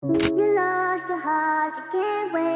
You lost your heart, you can't wait.